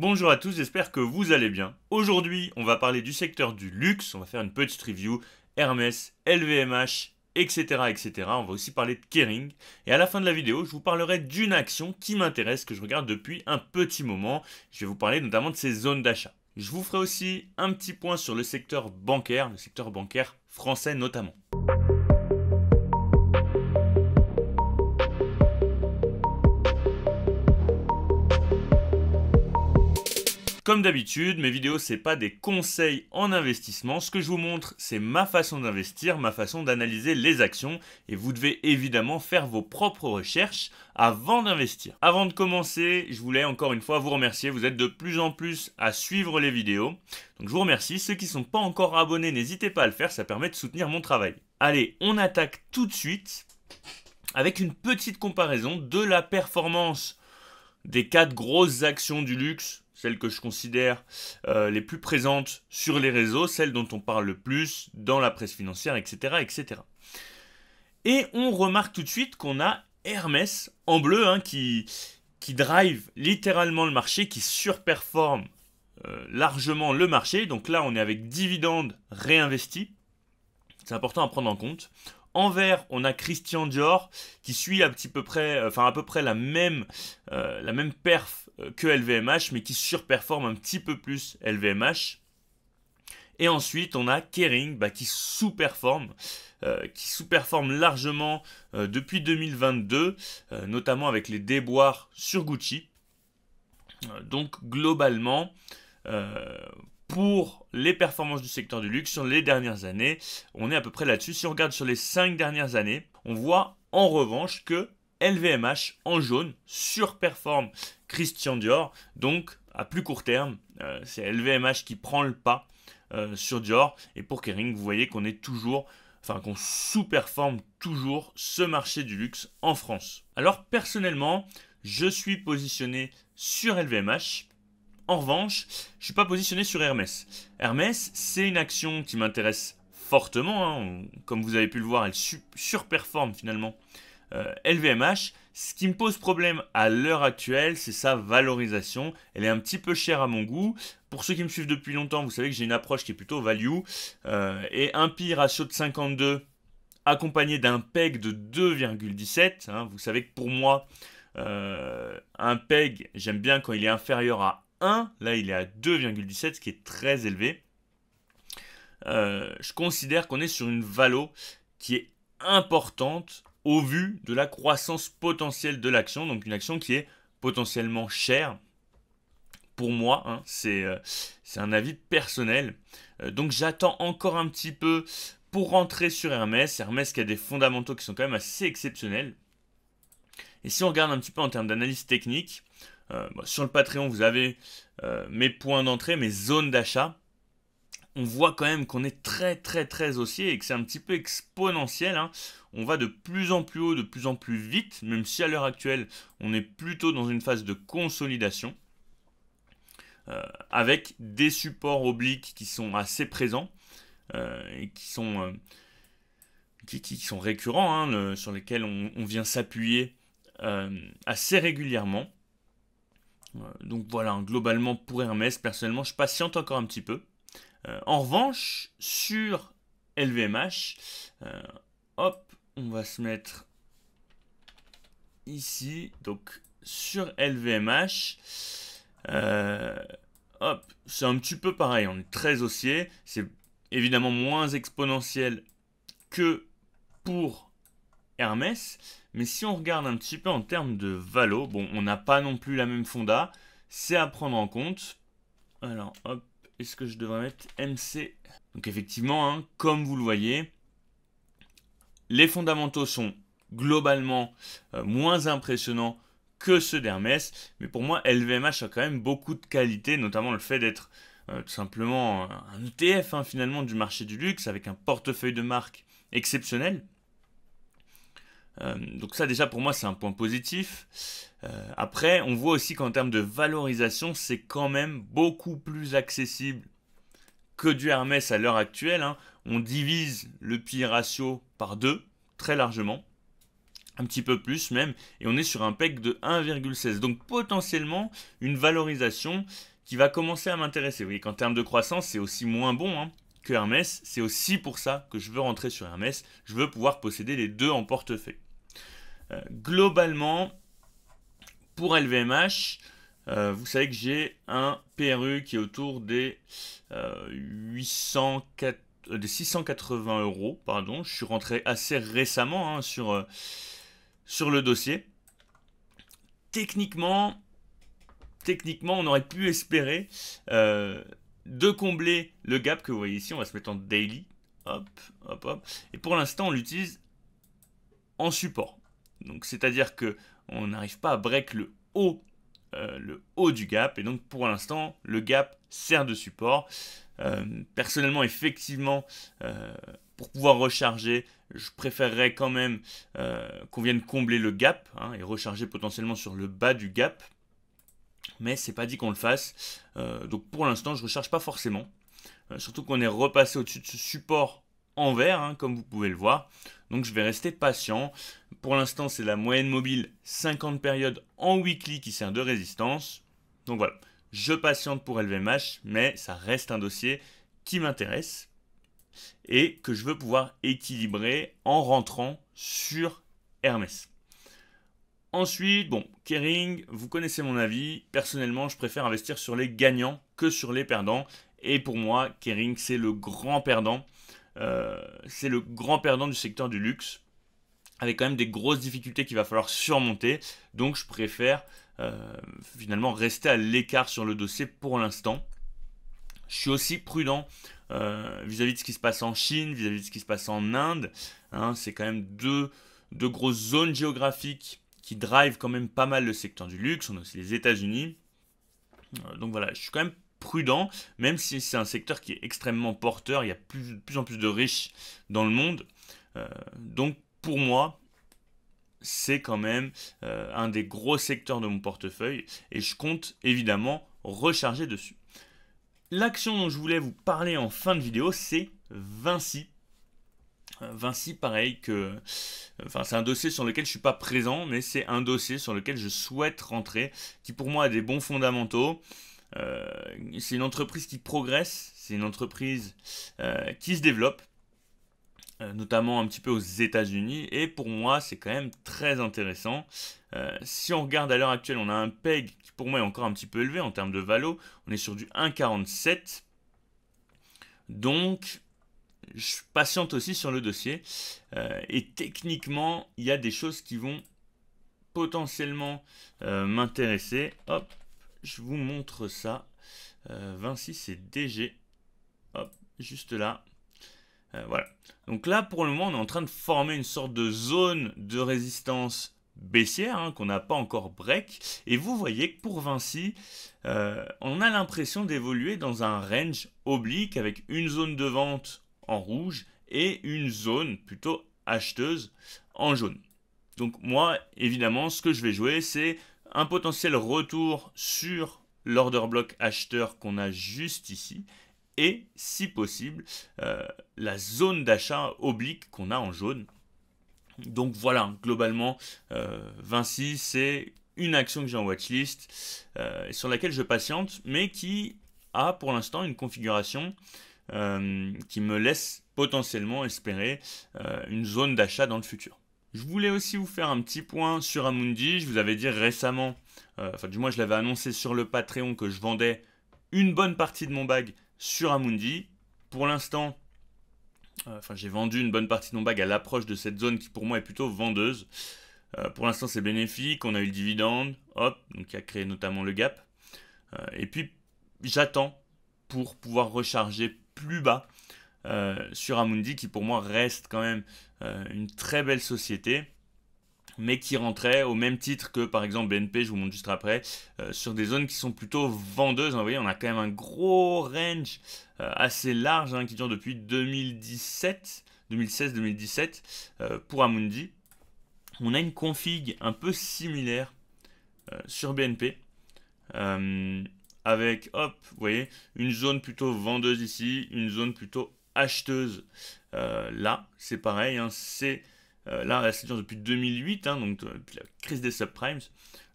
Bonjour à tous, j'espère que vous allez bien. Aujourd'hui, on va parler du secteur du luxe, on va faire une petite review Hermès, LVMH, etc. etc. On va aussi parler de Kering. Et à la fin de la vidéo, je vous parlerai d'une action qui m'intéresse, que je regarde depuis un petit moment. Je vais vous parler notamment de ces zones d'achat. Je vous ferai aussi un petit point sur le secteur bancaire, le secteur bancaire français notamment. Comme d'habitude, mes vidéos c'est pas des conseils en investissement, ce que je vous montre c'est ma façon d'investir, ma façon d'analyser les actions et vous devez évidemment faire vos propres recherches avant d'investir. Avant de commencer, je voulais encore une fois vous remercier, vous êtes de plus en plus à suivre les vidéos. Donc je vous remercie, ceux qui ne sont pas encore abonnés, n'hésitez pas à le faire, ça permet de soutenir mon travail. Allez, on attaque tout de suite avec une petite comparaison de la performance des quatre grosses actions du luxe celles que je considère euh, les plus présentes sur les réseaux, celles dont on parle le plus dans la presse financière, etc. etc. Et on remarque tout de suite qu'on a Hermès en bleu hein, qui, qui drive littéralement le marché, qui surperforme euh, largement le marché. Donc là, on est avec dividendes réinvestis. C'est important à prendre en compte. En vert, on a Christian Dior qui suit à, peu près, enfin à peu près la même, euh, perf euh, que LVMH, mais qui surperforme un petit peu plus LVMH. Et ensuite, on a Kering bah, qui sous-performe, euh, qui sous-performe largement depuis 2022, notamment avec les déboires sur Gucci. donc globalement, pour les performances du secteur du luxe sur les dernières années. On est à peu près là-dessus. Si on regarde sur les 5 dernières années, on voit en revanche que LVMH en jaune surperforme Christian Dior. Donc à plus court terme, euh, c'est LVMH qui prend le pas euh, sur Dior. Et pour Kering, vous voyez qu'on est toujours, enfin qu'on sous-performe toujours ce marché du luxe en France. Alors personnellement, je suis positionné sur LVMH en revanche, je ne suis pas positionné sur Hermès. Hermès, c'est une action qui m'intéresse fortement. Hein. Comme vous avez pu le voir, elle surperforme finalement LVMH. Euh, Ce qui me pose problème à l'heure actuelle, c'est sa valorisation. Elle est un petit peu chère à mon goût. Pour ceux qui me suivent depuis longtemps, vous savez que j'ai une approche qui est plutôt value. Euh, et un PI ratio de 52 accompagné d'un PEG de 2,17. Hein. Vous savez que pour moi, euh, un PEG, j'aime bien quand il est inférieur à 1, là il est à 2,17, ce qui est très élevé. Euh, je considère qu'on est sur une valo qui est importante au vu de la croissance potentielle de l'action, donc une action qui est potentiellement chère. Pour moi, hein, euh, c'est un avis personnel. Euh, donc j'attends encore un petit peu pour rentrer sur Hermès. Hermès qui a des fondamentaux qui sont quand même assez exceptionnels. Et si on regarde un petit peu en termes d'analyse technique, euh, sur le Patreon, vous avez euh, mes points d'entrée, mes zones d'achat. On voit quand même qu'on est très très très haussier et que c'est un petit peu exponentiel. Hein. On va de plus en plus haut, de plus en plus vite, même si à l'heure actuelle, on est plutôt dans une phase de consolidation. Euh, avec des supports obliques qui sont assez présents et qui sont, récurrents, hein, sur lesquels on vient s'appuyer assez régulièrement. Donc voilà, hein, globalement pour Hermès, personnellement, je patiente encore un petit peu. Euh, en revanche, sur LVMH, euh, hop, on va se mettre ici. Donc sur LVMH, euh, hop, c'est un petit peu pareil. On est très haussier. C'est évidemment moins exponentiel que pour Hermès. Mais si on regarde un petit peu en termes de valo, bon, on n'a pas non plus la même fonda. C'est à prendre en compte. Alors, hop, est-ce que je devrais mettre MC Donc effectivement, hein, comme vous le voyez, les fondamentaux sont globalement euh, moins impressionnants que ceux d'Hermès. Mais pour moi, LVMH a quand même beaucoup de qualités, notamment le fait d'être euh, tout simplement un ETF hein, finalement du marché du luxe avec un portefeuille de marque exceptionnel. Euh, donc ça déjà pour moi c'est un point positif. Euh, après on voit aussi qu'en termes de valorisation c'est quand même beaucoup plus accessible que du Hermès à l'heure actuelle. Hein. On divise le PI ratio par deux très largement. un petit peu plus même, et on est sur un PEC de 1,16. Donc potentiellement une valorisation qui va commencer à m'intéresser. Vous voyez qu'en termes de croissance, c'est aussi moins bon hein, que Hermès. C'est aussi pour ça que je veux rentrer sur Hermès. Je veux pouvoir posséder les deux en portefeuille. Euh, globalement, pour LVMH, euh, vous savez que j'ai un PRU qui est autour des, 804, euh, 680 euros. Pardon. Je suis rentré assez récemment hein, sur, sur le dossier. Techniquement, techniquement, on aurait pu espérer de combler le gap que vous voyez ici. On va se mettre en daily. Hop, hop, hop. Et pour l'instant, on l'utilise en support. Donc, c'est-à-dire que on n'arrive pas à break le haut, euh, le haut du gap. Et donc, pour l'instant, le gap sert de support. Euh, personnellement, effectivement, euh, pour pouvoir recharger, je préférerais quand même qu'on vienne combler le gap hein, et recharger potentiellement sur le bas du gap mais c'est pas dit qu'on le fasse. Donc pour l'instant, je ne recharge pas forcément. Surtout qu'on est repassé au-dessus de ce support en vert, hein, comme vous pouvez le voir. Donc je vais rester patient. Pour l'instant, c'est la moyenne mobile 50 périodes en weekly qui sert de résistance. Donc voilà, je patiente pour LVMH, mais ça reste un dossier qui m'intéresse et que je veux pouvoir équilibrer en rentrant sur Hermès. Ensuite, bon, Kering, vous connaissez mon avis. Personnellement, je préfère investir sur les gagnants que sur les perdants. Et pour moi, Kering, c'est le grand perdant. Euh, c'est le grand perdant du secteur du luxe. Avec quand même des grosses difficultés qu'il va falloir surmonter. Donc, je préfère euh, finalement rester à l'écart sur le dossier pour l'instant. Je suis aussi prudent euh, vis-à-vis de ce qui se passe en Chine, vis-à-vis de ce qui se passe en Inde. Hein. c'est quand même deux, grosses zones géographiques qui drive quand même pas mal le secteur du luxe. On a aussi les États-Unis. Donc voilà, je suis quand même prudent, même si c'est un secteur qui est extrêmement porteur. Il y a plus, de plus en plus de riches dans le monde. Euh, donc pour moi, c'est quand même euh, un des gros secteurs de mon portefeuille et je compte évidemment recharger dessus. L'action dont je voulais vous parler en fin de vidéo, c'est Vinci. Vinci, pareil que. Enfin, c'est un dossier sur lequel je ne suis pas présent, mais c'est un dossier sur lequel je souhaite rentrer, qui pour moi a des bons fondamentaux. Euh, c'est une entreprise qui progresse, c'est une entreprise euh, qui se développe, euh, notamment un petit peu aux États-Unis, et pour moi, c'est quand même très intéressant. si on regarde à l'heure actuelle, on a un PEG qui pour moi est encore un petit peu élevé en termes de valo, on est sur du 1,47. Donc, je patiente aussi sur le dossier. Et techniquement, il y a des choses qui vont potentiellement m'intéresser. Hop, je vous montre ça. Euh, Vinci, c'est DG. Hop, juste là. voilà. Donc là, pour le moment, on est en train de former une sorte de zone de résistance baissière hein, qu'on n'a pas encore break. Et vous voyez que pour Vinci, on a l'impression d'évoluer dans un range oblique avec une zone de vente en rouge et une zone plutôt acheteuse en jaune. Donc moi, évidemment, ce que je vais jouer, c'est un potentiel retour sur l'order block acheteur qu'on a juste ici et, si possible, euh, la zone d'achat oblique qu'on a en jaune. Donc voilà, globalement, euh, Vinci, c'est une action que j'ai en watchlist euh, sur laquelle je patiente, mais qui a pour l'instant une configuration euh, qui me laisse potentiellement espérer une zone d'achat dans le futur. Je voulais aussi vous faire un petit point sur Amundi. Je vous avais dit récemment, euh, enfin du moins je l'avais annoncé sur le Patreon que je vendais une bonne partie de mon bag sur Amundi. Pour l'instant, enfin j'ai vendu une bonne partie de mon bag à l'approche de cette zone qui pour moi est plutôt vendeuse. pour l'instant c'est bénéfique, on a eu le dividende, hop, donc qui a créé notamment le gap. et puis j'attends pour pouvoir recharger plus bas euh, sur Amundi, qui pour moi reste quand même euh, une très belle société mais qui rentrait au même titre que par exemple BNP, je vous montre juste après, euh, sur des zones qui sont plutôt vendeuses. Vous voyez, on a quand même un gros range assez large hein, qui dure depuis 2017, 2016-2017 pour Amundi. On a une config un peu similaire sur BNP avec, hop, vous voyez, une zone plutôt vendeuse ici, une zone plutôt acheteuse euh, là. C'est pareil, hein, c'est là, c'est depuis 2008, hein, donc depuis la crise des subprimes.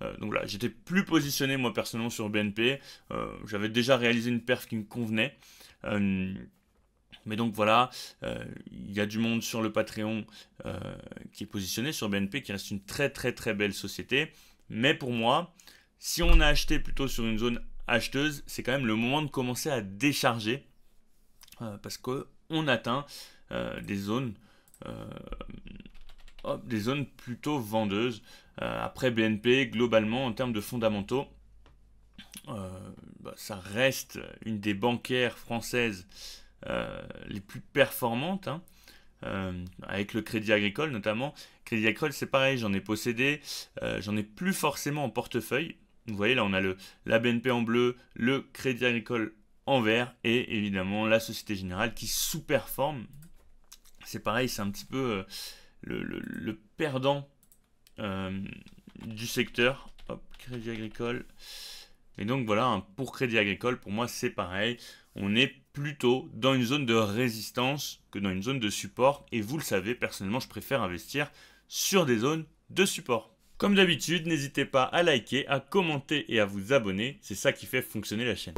donc voilà, j'étais plus positionné moi personnellement sur BNP. J'avais déjà réalisé une perf qui me convenait. mais donc voilà, il y a du monde sur le Patreon qui est positionné sur BNP, qui reste une très très très belle société. Mais pour moi, si on a acheté plutôt sur une zone acheteuse, c'est quand même le moment de commencer à décharger euh, parce qu'on atteint euh, des zones euh, des zones plutôt vendeuses. après BNP, globalement, en termes de fondamentaux, bah, ça reste une des bancaires françaises les plus performantes. Hein. avec le crédit agricole notamment. Crédit agricole, c'est pareil, j'en ai possédé, j'en ai plus forcément en portefeuille. Vous voyez, là, on a le, la BNP en bleu, le Crédit Agricole en vert et évidemment la Société Générale qui sous-performe. C'est pareil, c'est un petit peu euh, le, perdant euh, du secteur. Hop, Crédit Agricole. Et donc voilà, pour Crédit Agricole, pour moi, c'est pareil. On est plutôt dans une zone de résistance que dans une zone de support. Et vous le savez, personnellement, je préfère investir sur des zones de support. Comme d'habitude, n'hésitez pas à liker, à commenter et à vous abonner, c'est ça qui fait fonctionner la chaîne.